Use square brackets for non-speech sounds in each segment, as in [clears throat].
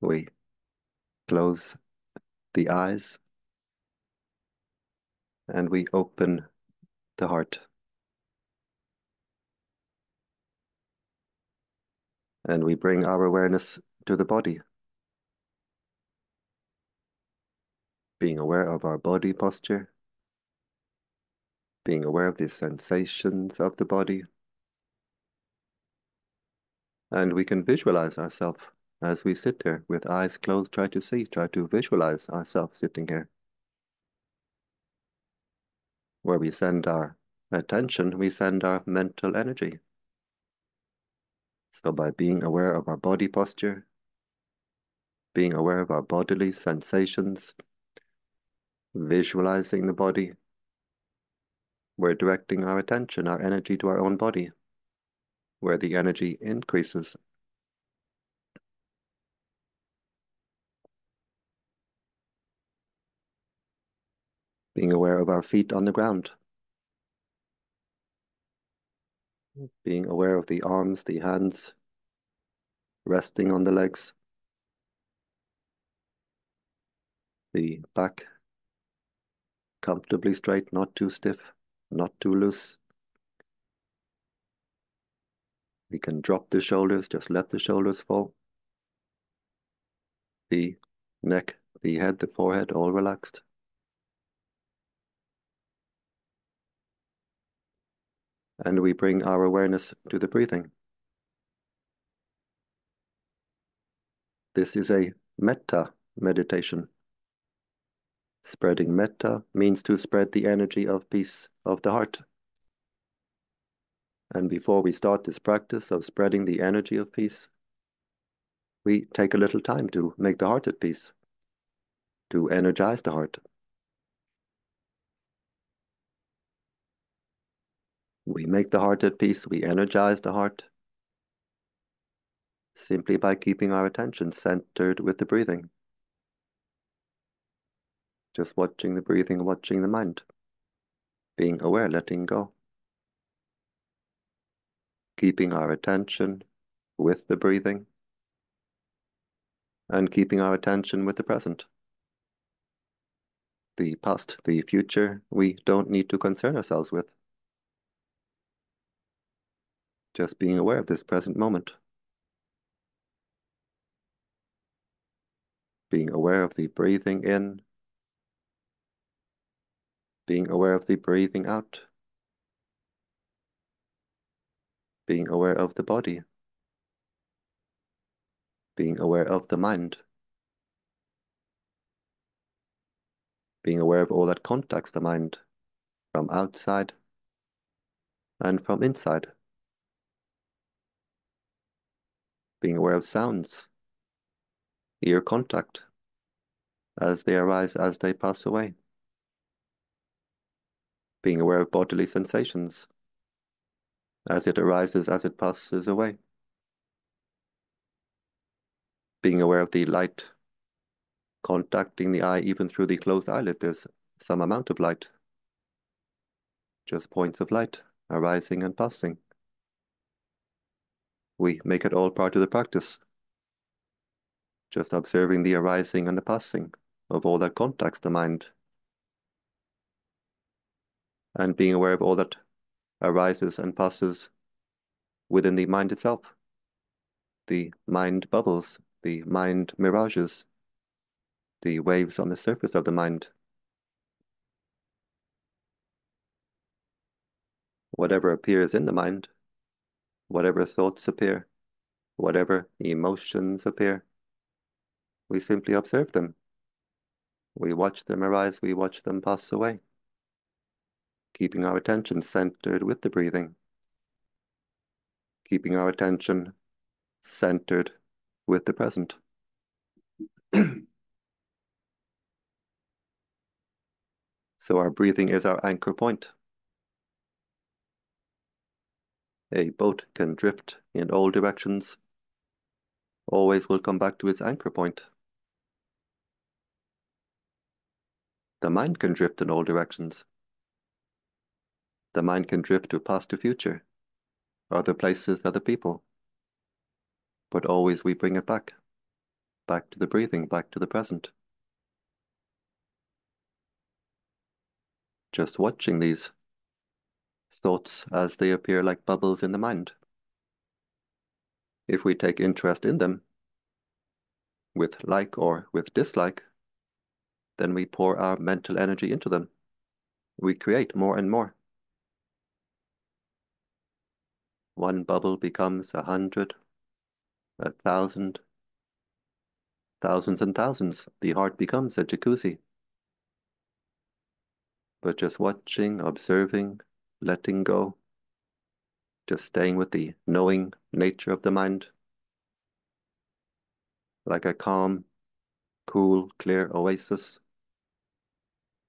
We close the eyes and we open the heart. And we bring our awareness to the body. Being aware of our body posture, being aware of the sensations of the body. And we can visualize ourselves as we sit here with eyes closed, try to see, try to visualize ourselves sitting here. Where we send our attention, we send our mental energy. So by being aware of our body posture, being aware of our bodily sensations, visualizing the body, we're directing our attention, our energy to our own body, where the energy increases being aware of our feet on the ground, being aware of the arms, the hands, resting on the legs, the back comfortably straight, not too stiff, not too loose. We can drop the shoulders, just let the shoulders fall. The neck, the head, the forehead, all relaxed. And we bring our awareness to the breathing. This is a metta meditation. Spreading metta means to spread the energy of peace of the heart. And before we start this practice of spreading the energy of peace, we take a little time to make the heart at peace, to energize the heart. We make the heart at peace, we energize the heart simply by keeping our attention centered with the breathing. Just watching the breathing, watching the mind, being aware, letting go. Keeping our attention with the breathing and keeping our attention with the present. The past, the future, we don't need to concern ourselves with. Just being aware of this present moment. Being aware of the breathing in. Being aware of the breathing out. Being aware of the body. Being aware of the mind. Being aware of all that contacts the mind from outside and from inside. Being aware of sounds, ear contact, as they arise, as they pass away. Being aware of bodily sensations, as it arises, as it passes away. Being aware of the light contacting the eye even through the closed eyelid, there's some amount of light. Just points of light arising and passing. We make it all part of the practice. Just observing the arising and the passing of all that contacts the mind. And being aware of all that arises and passes within the mind itself. The mind bubbles, the mind mirages, the waves on the surface of the mind. Whatever appears in the mind whatever thoughts appear, whatever emotions appear, we simply observe them. We watch them arise, we watch them pass away, keeping our attention centered with the breathing, keeping our attention centered with the present. [clears throat] so our breathing is our anchor point. A boat can drift in all directions, always will come back to its anchor point. The mind can drift in all directions. The mind can drift to past to future, other places, other people. But always we bring it back. back to the breathing, back to the present. Just watching these thoughts as they appear like bubbles in the mind. If we take interest in them, with like or with dislike, then we pour our mental energy into them. We create more and more. One bubble becomes a hundred, a thousand, thousands and thousands. The heart becomes a jacuzzi. But just watching, observing, letting go, just staying with the knowing nature of the mind, like a calm, cool, clear oasis.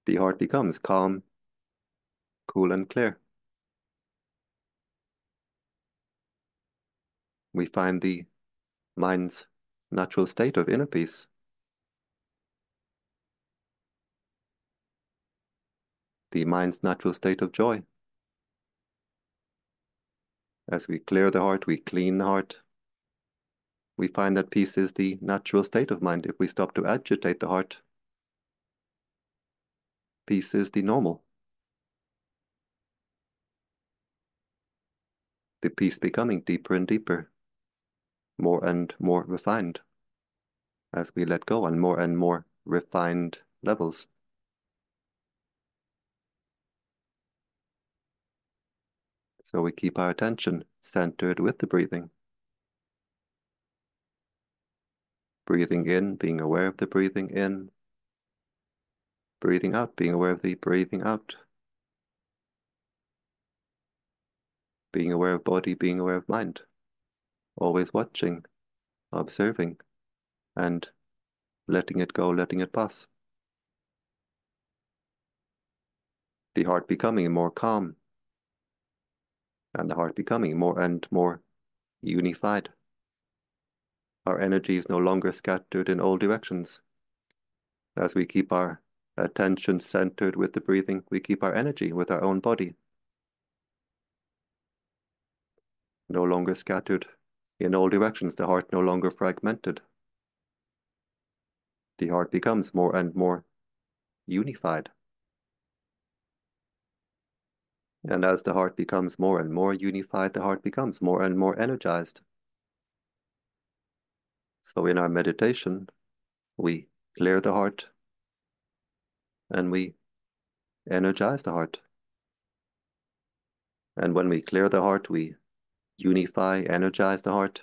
The heart becomes calm, cool and clear. We find the mind's natural state of inner peace. The mind's natural state of joy. As we clear the heart, we clean the heart. We find that peace is the natural state of mind if we stop to agitate the heart. Peace is the normal. The peace becoming deeper and deeper, more and more refined as we let go on more and more refined levels. So we keep our attention centered with the breathing. Breathing in, being aware of the breathing in. Breathing out, being aware of the breathing out. Being aware of body, being aware of mind. Always watching, observing, and letting it go, letting it pass. The heart becoming more calm, and the heart becoming more and more unified. Our energy is no longer scattered in all directions. As we keep our attention centered with the breathing, we keep our energy with our own body. No longer scattered in all directions, the heart no longer fragmented. The heart becomes more and more unified. And as the heart becomes more and more unified, the heart becomes more and more energized. So in our meditation, we clear the heart and we energize the heart. And when we clear the heart, we unify, energize the heart.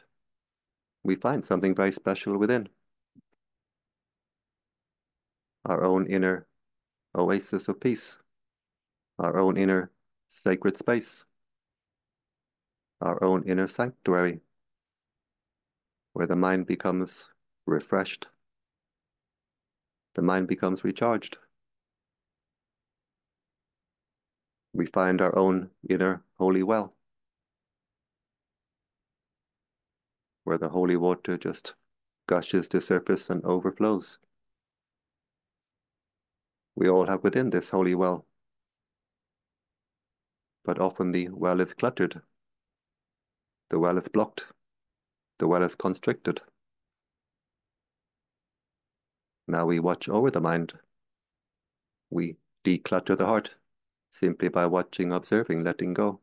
We find something very special within. Our own inner oasis of peace, our own inner sacred space, our own inner sanctuary, where the mind becomes refreshed, the mind becomes recharged. We find our own inner holy well, where the holy water just gushes to surface and overflows. We all have within this holy well but often the well is cluttered. The well is blocked. The well is constricted. Now we watch over the mind. We declutter the heart simply by watching, observing, letting go.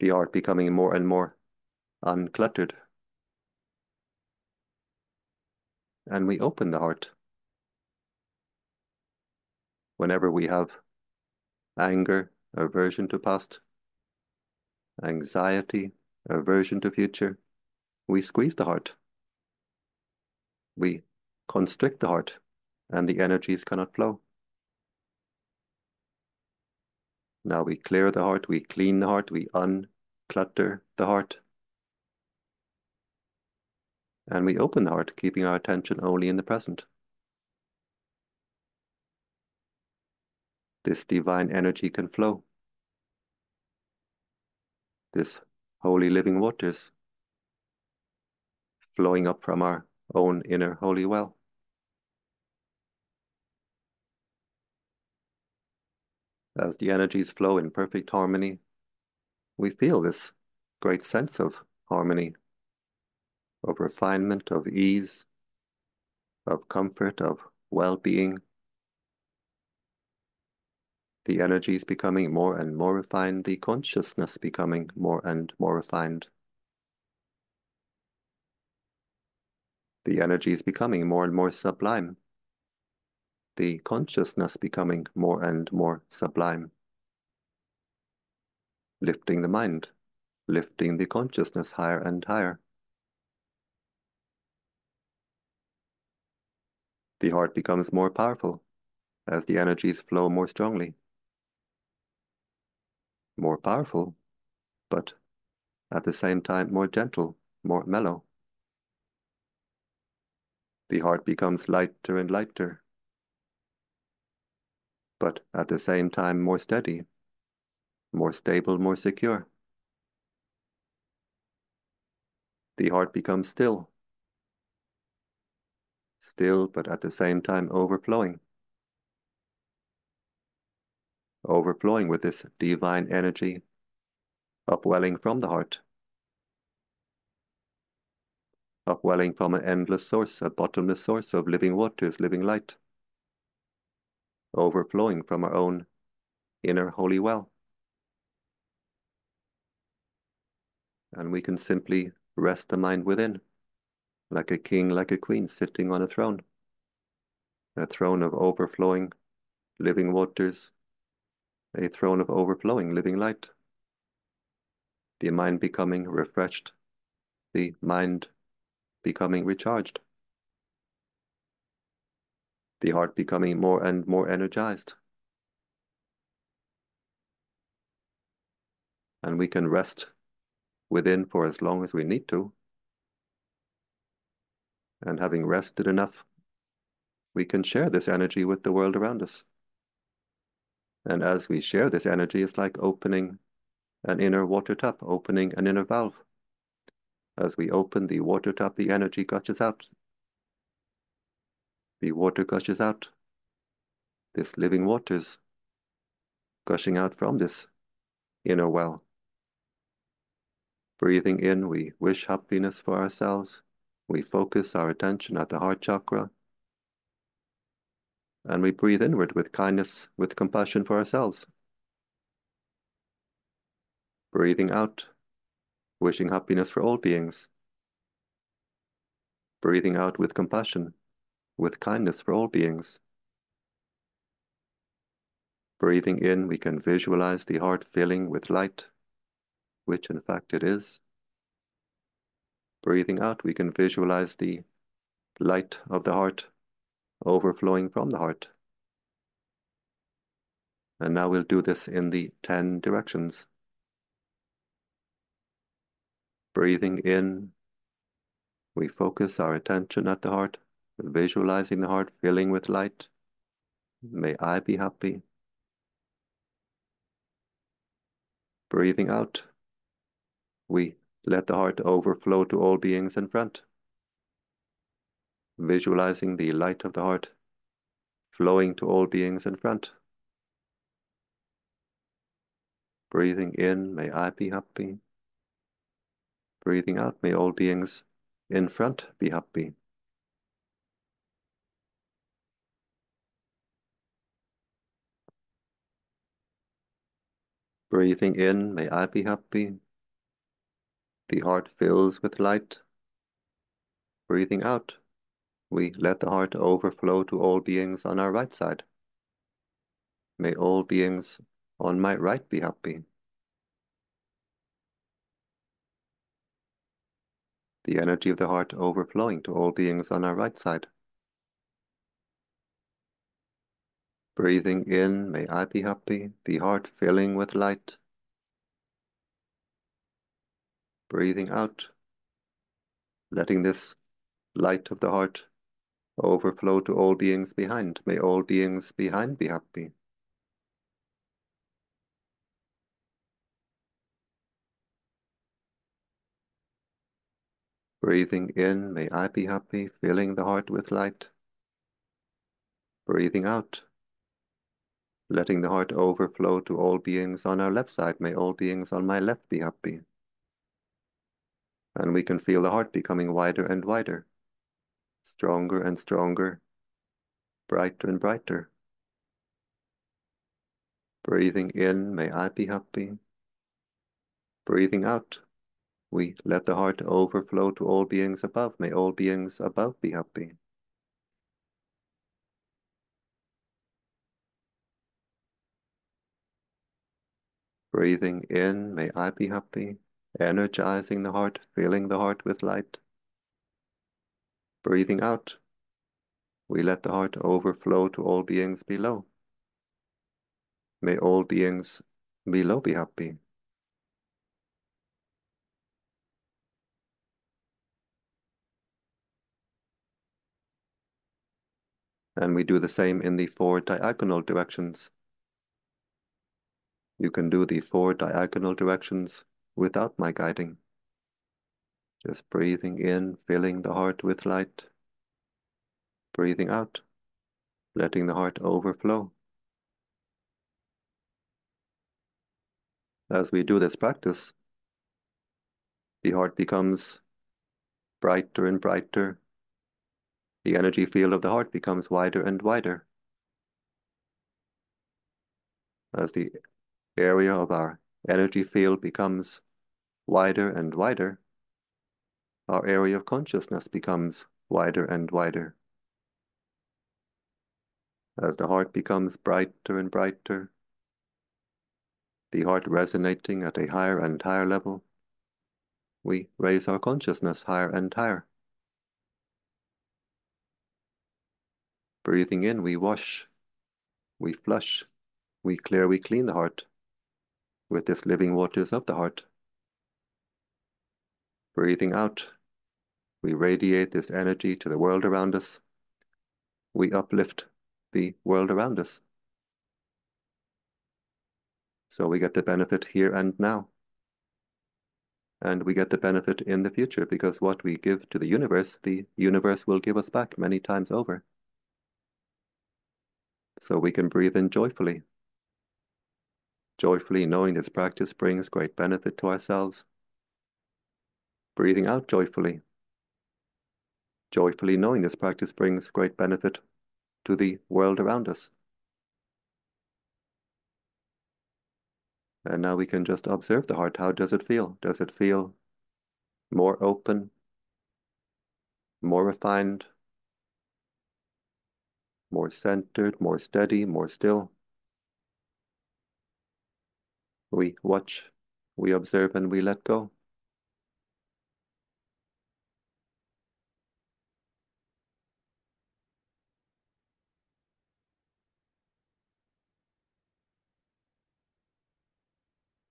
The heart becoming more and more uncluttered. And we open the heart. Whenever we have anger, aversion to past, anxiety, aversion to future. We squeeze the heart. We constrict the heart and the energies cannot flow. Now we clear the heart, we clean the heart, we unclutter the heart. And we open the heart, keeping our attention only in the present. This divine energy can flow. This holy living waters flowing up from our own inner holy well. As the energies flow in perfect harmony, we feel this great sense of harmony, of refinement, of ease, of comfort, of well-being. The energy is becoming more and more refined, the consciousness becoming more and more refined. The energy is becoming more and more sublime. The consciousness becoming more and more sublime. Lifting the mind, lifting the consciousness higher and higher. The heart becomes more powerful as the energies flow more strongly. More powerful, but at the same time more gentle, more mellow. The heart becomes lighter and lighter, but at the same time more steady, more stable, more secure. The heart becomes still, still, but at the same time overflowing. Overflowing with this divine energy upwelling from the heart. Upwelling from an endless source, a bottomless source of living waters, living light. Overflowing from our own inner holy well. And we can simply rest the mind within like a king, like a queen sitting on a throne, a throne of overflowing living waters, a throne of overflowing living light, the mind becoming refreshed, the mind becoming recharged, the heart becoming more and more energized. And we can rest within for as long as we need to and having rested enough, we can share this energy with the world around us. And as we share this energy, it's like opening an inner water tap, opening an inner valve. As we open the water tap, the energy gushes out. The water gushes out. This living waters gushing out from this inner well. Breathing in, we wish happiness for ourselves we focus our attention at the heart chakra. And we breathe inward with kindness, with compassion for ourselves. Breathing out, wishing happiness for all beings. Breathing out with compassion, with kindness for all beings. Breathing in, we can visualize the heart filling with light, which in fact it is. Breathing out, we can visualize the light of the heart overflowing from the heart. And now we'll do this in the 10 directions. Breathing in, we focus our attention at the heart, visualizing the heart filling with light. May I be happy. Breathing out, we let the heart overflow to all beings in front. Visualizing the light of the heart flowing to all beings in front. Breathing in, may I be happy. Breathing out, may all beings in front be happy. Breathing in, may I be happy. The heart fills with light. Breathing out, we let the heart overflow to all beings on our right side. May all beings on my right be happy. The energy of the heart overflowing to all beings on our right side. Breathing in, may I be happy, the heart filling with light. breathing out, letting this light of the heart overflow to all beings behind. May all beings behind be happy. Breathing in, may I be happy, filling the heart with light. Breathing out, letting the heart overflow to all beings on our left side. May all beings on my left be happy. And we can feel the heart becoming wider and wider, stronger and stronger, brighter and brighter. Breathing in, may I be happy. Breathing out, we let the heart overflow to all beings above. May all beings above be happy. Breathing in, may I be happy, energizing the heart, filling the heart with light. Breathing out, we let the heart overflow to all beings below. May all beings below be happy. And we do the same in the four diagonal directions. You can do the four diagonal directions without my guiding. Just breathing in, filling the heart with light. Breathing out, letting the heart overflow. As we do this practice, the heart becomes brighter and brighter. The energy field of the heart becomes wider and wider. As the area of our energy field becomes wider and wider, our area of consciousness becomes wider and wider. As the heart becomes brighter and brighter, the heart resonating at a higher and higher level, we raise our consciousness higher and higher. Breathing in, we wash, we flush, we clear, we clean the heart with this living waters of the heart. Breathing out, we radiate this energy to the world around us. We uplift the world around us. So we get the benefit here and now. And we get the benefit in the future because what we give to the universe, the universe will give us back many times over. So we can breathe in joyfully joyfully knowing this practice brings great benefit to ourselves. Breathing out joyfully, joyfully knowing this practice brings great benefit to the world around us. And now we can just observe the heart. How does it feel? Does it feel more open, more refined, more centered, more steady, more still? We watch, we observe, and we let go.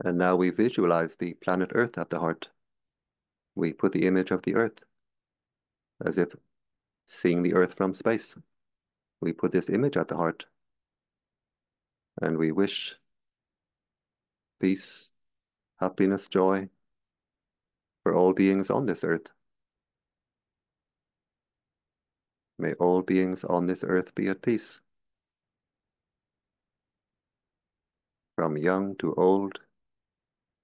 And now we visualize the planet Earth at the heart. We put the image of the Earth as if seeing the Earth from space. We put this image at the heart and we wish peace, happiness, joy for all beings on this earth. May all beings on this earth be at peace. From young to old,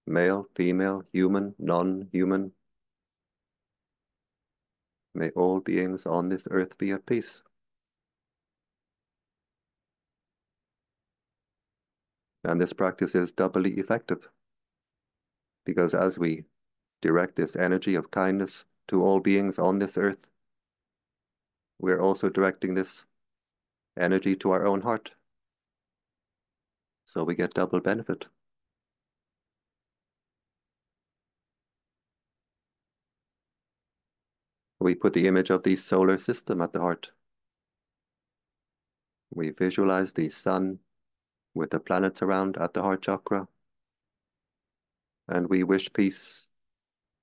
male, female, human, non-human, may all beings on this earth be at peace. And this practice is doubly effective because as we direct this energy of kindness to all beings on this earth, we're also directing this energy to our own heart. So we get double benefit. We put the image of the solar system at the heart. We visualize the sun with the planets around at the heart chakra. And we wish peace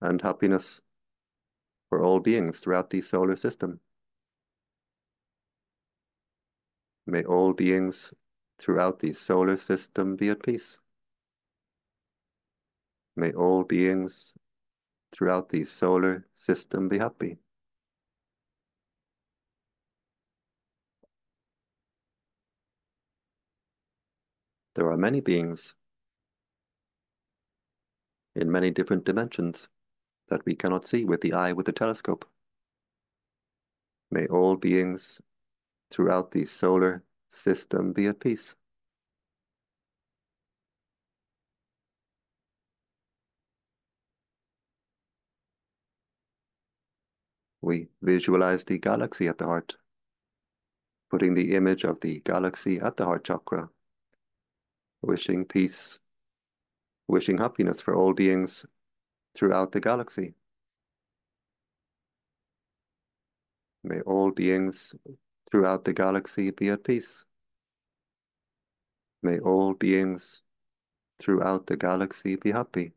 and happiness for all beings throughout the solar system. May all beings throughout the solar system be at peace. May all beings throughout the solar system be happy. There are many beings in many different dimensions that we cannot see with the eye with the telescope. May all beings throughout the solar system be at peace. We visualize the galaxy at the heart, putting the image of the galaxy at the heart chakra, wishing peace, wishing happiness for all beings throughout the galaxy. May all beings throughout the galaxy be at peace. May all beings throughout the galaxy be happy.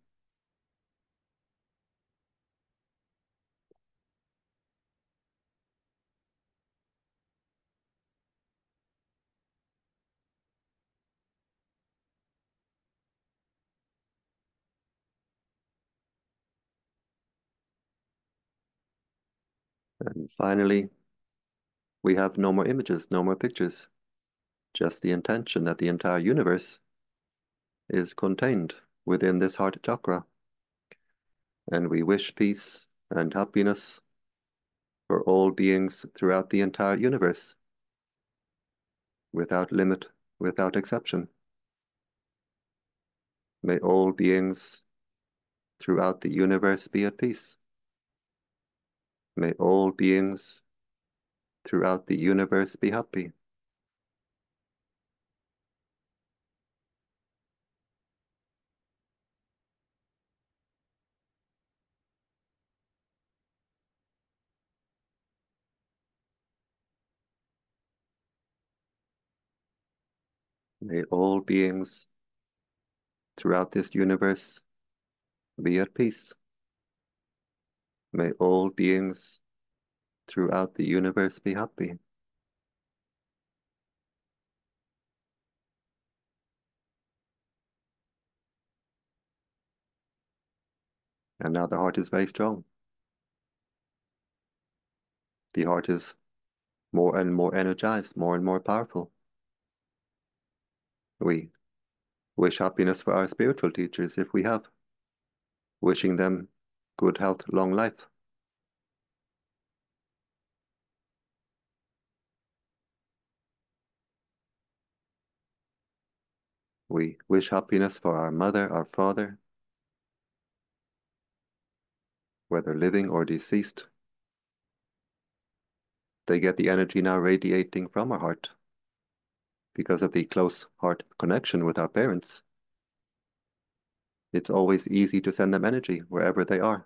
And finally, we have no more images, no more pictures, just the intention that the entire universe is contained within this heart chakra. And we wish peace and happiness for all beings throughout the entire universe, without limit, without exception. May all beings throughout the universe be at peace. May all beings throughout the universe be happy. May all beings throughout this universe be at peace. May all beings throughout the universe be happy. And now the heart is very strong. The heart is more and more energized, more and more powerful. We wish happiness for our spiritual teachers if we have, wishing them good health, long life. We wish happiness for our mother, our father, whether living or deceased. They get the energy now radiating from our heart because of the close heart connection with our parents. It's always easy to send them energy wherever they are.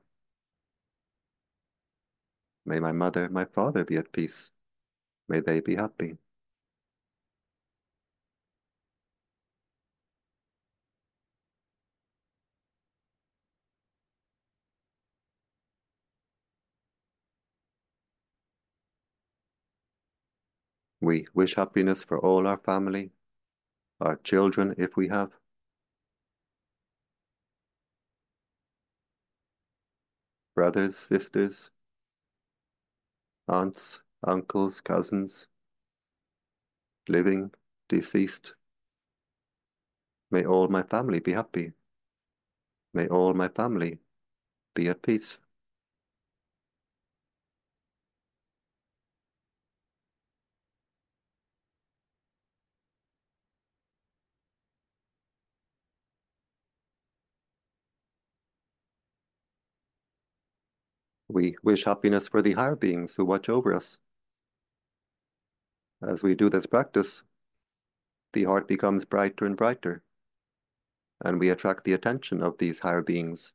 May my mother, my father be at peace. May they be happy. We wish happiness for all our family, our children if we have. Brothers, sisters, aunts, uncles, cousins, living, deceased. May all my family be happy. May all my family be at peace. We wish happiness for the higher beings who watch over us. As we do this practice, the heart becomes brighter and brighter, and we attract the attention of these higher beings.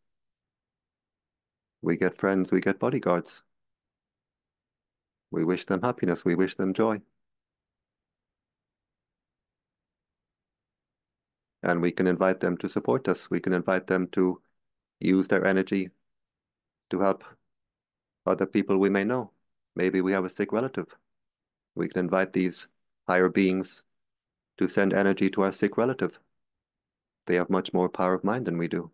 We get friends, we get bodyguards. We wish them happiness, we wish them joy. And we can invite them to support us. We can invite them to use their energy to help other people we may know. Maybe we have a sick relative. We can invite these higher beings to send energy to our sick relative. They have much more power of mind than we do.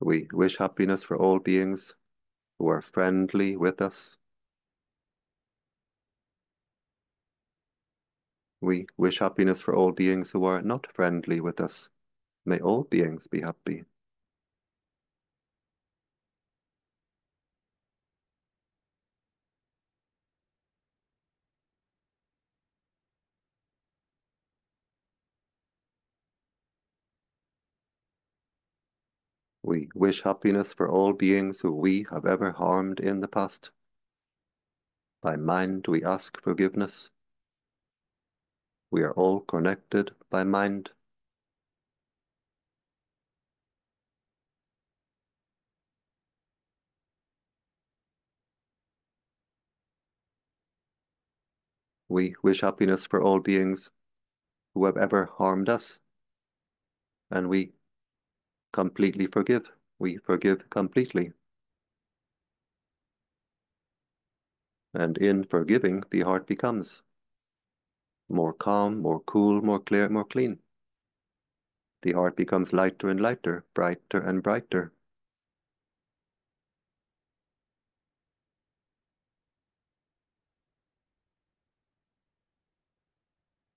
We wish happiness for all beings who are friendly with us. We wish happiness for all beings who are not friendly with us. May all beings be happy. We wish happiness for all beings who we have ever harmed in the past. By mind, we ask forgiveness. We are all connected by mind. We wish happiness for all beings who have ever harmed us. And we completely forgive. We forgive completely. And in forgiving, the heart becomes more calm, more cool, more clear, more clean. The heart becomes lighter and lighter, brighter and brighter.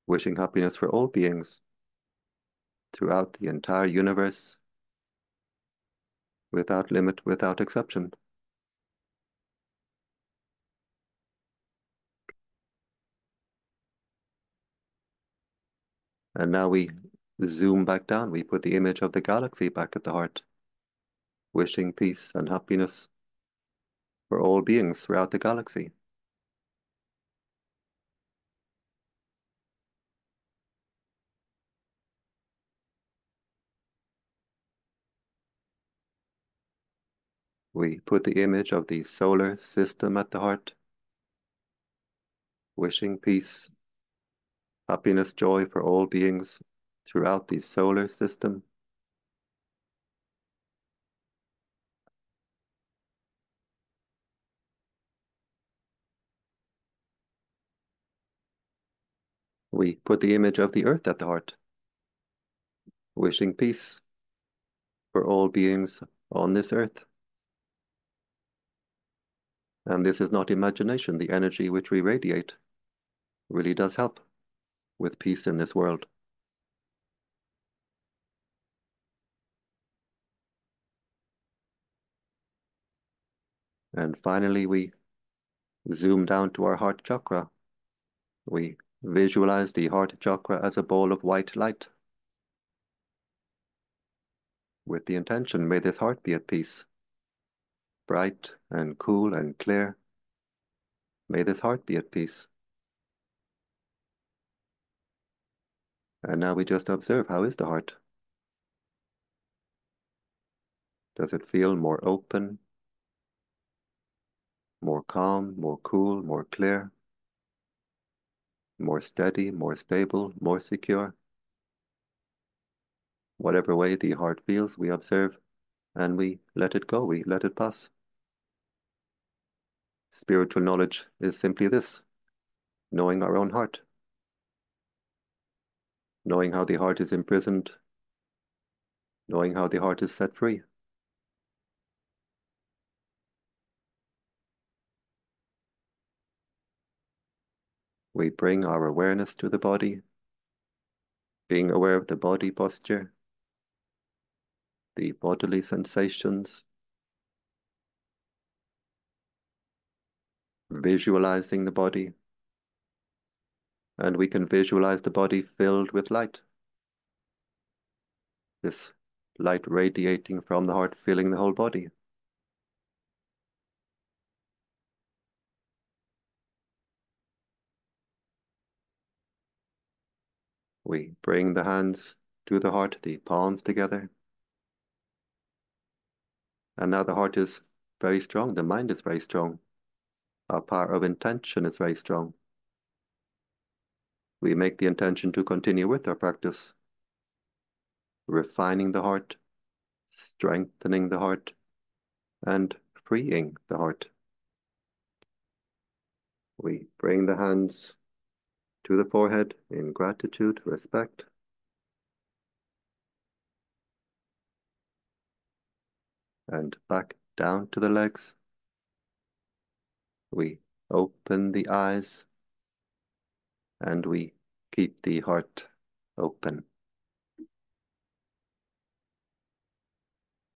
Wishing happiness for all beings throughout the entire universe, without limit, without exception. And now we zoom back down. We put the image of the galaxy back at the heart, wishing peace and happiness for all beings throughout the galaxy. We put the image of the solar system at the heart, wishing peace happiness, joy for all beings throughout the solar system. We put the image of the earth at the heart, wishing peace for all beings on this earth. And this is not imagination, the energy which we radiate really does help with peace in this world. And finally, we zoom down to our heart chakra. We visualize the heart chakra as a ball of white light. With the intention, may this heart be at peace, bright and cool and clear. May this heart be at peace. And now we just observe how is the heart? Does it feel more open, more calm, more cool, more clear, more steady, more stable, more secure? Whatever way the heart feels, we observe and we let it go, we let it pass. Spiritual knowledge is simply this, knowing our own heart knowing how the heart is imprisoned, knowing how the heart is set free. We bring our awareness to the body, being aware of the body posture, the bodily sensations, visualizing the body, and we can visualize the body filled with light. This light radiating from the heart, filling the whole body. We bring the hands to the heart, the palms together. And now the heart is very strong, the mind is very strong. Our power of intention is very strong we make the intention to continue with our practice, refining the heart, strengthening the heart, and freeing the heart. We bring the hands to the forehead in gratitude, respect. And back down to the legs we open the eyes and we keep the heart open.